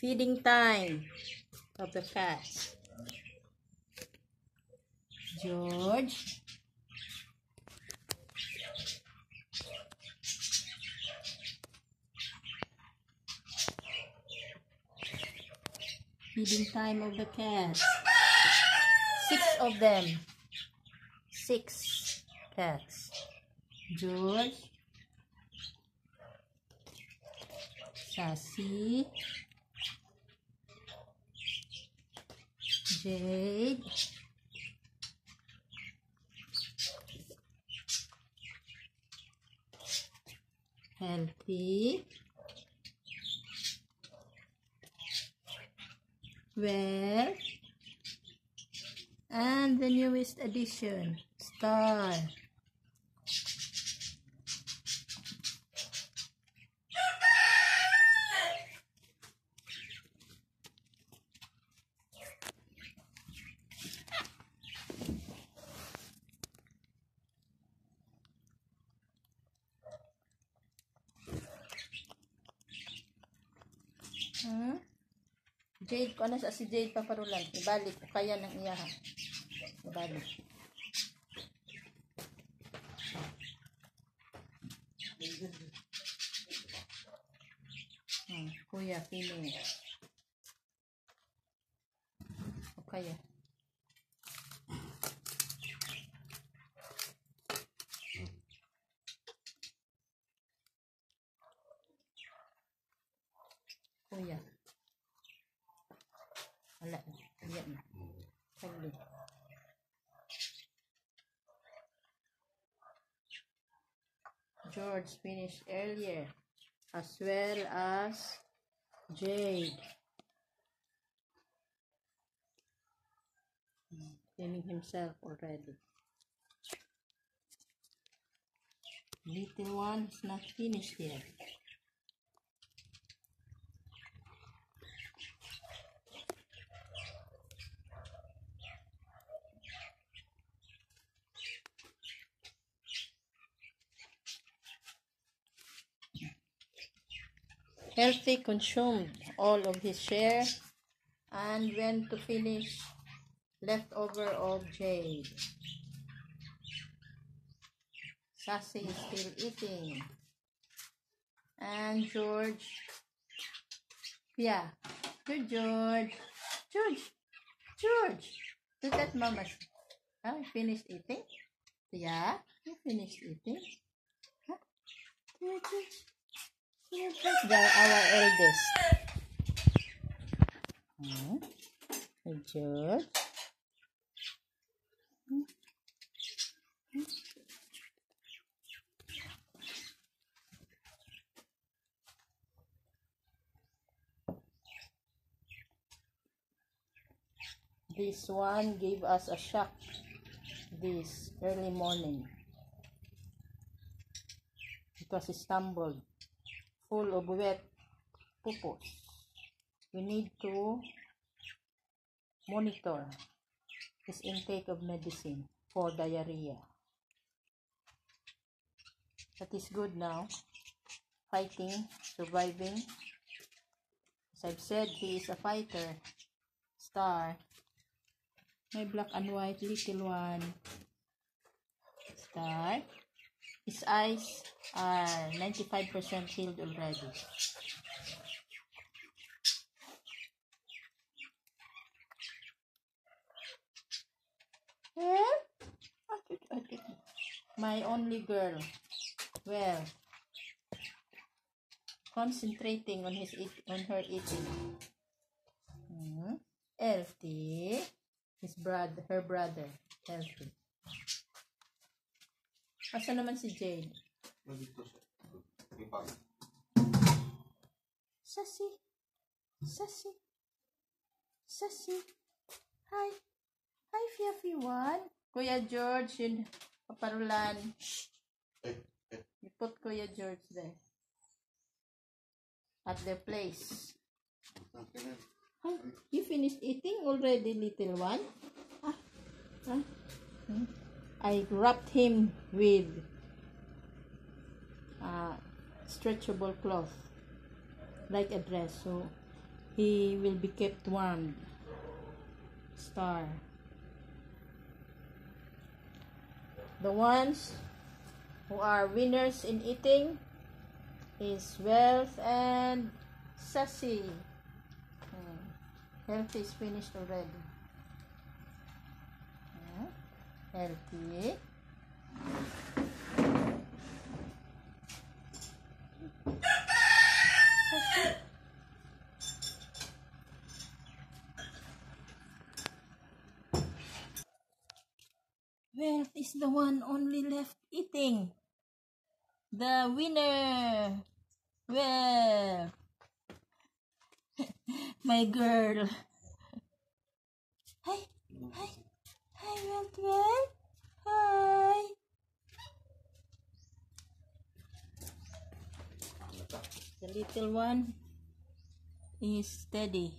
Feeding time of the cats. George. Feeding time of the cats. Six of them. Six cats. George. Sassy. Jade. Healthy. Well. And the newest addition, Star. Jade ko ano sa si Jade paparulan. Ibalik ko kaya ng iyaha. Ibalik. Hmm, kuya, feeling. O kaya. Kuya. Wala na. Ayan na. Saglit. George finished earlier. As well as Jade. Cleaning himself already. Little one is not finished yet. Healthy consumed all of his share and went to finish leftover of Jade. Sassy is still eating. And George. Yeah. Good George. George. George. Look at Mama. Huh? You finished eating? Yeah. You finished eating? Huh? George. Our eldest. This one gave us a shock this early morning. It was stumbled, full of wet pupus. We need to monitor his intake of medicine for diarrhea. That is good now. Fighting, surviving. As I've said, he is a fighter. Star. My black and white little one. Star. His eyes are 95% healed already. Atut. My only girl. Well, concentrating on his eat, on her eating. Hmm. Healthy. His brother, her brother. Healthy. Asa naman si Jade? Nandito siya. Ipag. Sassy. Sassy. Sassy. Hi. Hi, Fiafi one. Kuya George, yun, paparulan. Eh, eh. You put Kuya George there. At their place. Hi, you finished eating already, little one? Ah, ah. Hmm. I wrapped him with uh, stretchable cloth, like a dress. So he will be kept warm. Star. The ones who are winners in eating is Wealth and Sassy. Hmm. Healthy is finished already. Healthy. Wealth is the one only left eating. The winner. Well, my girl. Hi, hi, hi, Wealth, Wealth. The little one is steady.